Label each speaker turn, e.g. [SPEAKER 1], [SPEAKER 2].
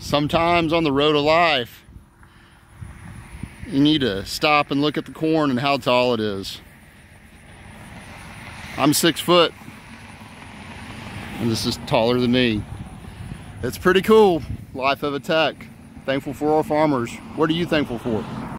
[SPEAKER 1] sometimes on the road of life, you need to stop and look at the corn and how tall it is. I'm six foot, and this is taller than me. It's pretty cool, life of a tech. Thankful for our farmers. What are you thankful for?